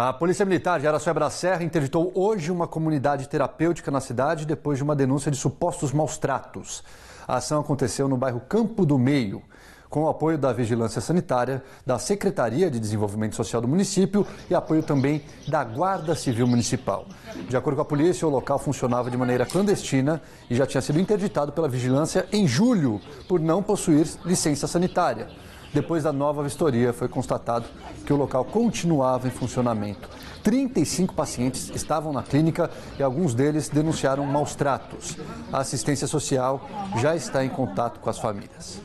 A Polícia Militar de Araçueba da Serra interditou hoje uma comunidade terapêutica na cidade depois de uma denúncia de supostos maus tratos. A ação aconteceu no bairro Campo do Meio, com o apoio da Vigilância Sanitária, da Secretaria de Desenvolvimento Social do município e apoio também da Guarda Civil Municipal. De acordo com a polícia, o local funcionava de maneira clandestina e já tinha sido interditado pela Vigilância em julho por não possuir licença sanitária. Depois da nova vistoria, foi constatado que o local continuava em funcionamento. 35 pacientes estavam na clínica e alguns deles denunciaram maus tratos. A assistência social já está em contato com as famílias.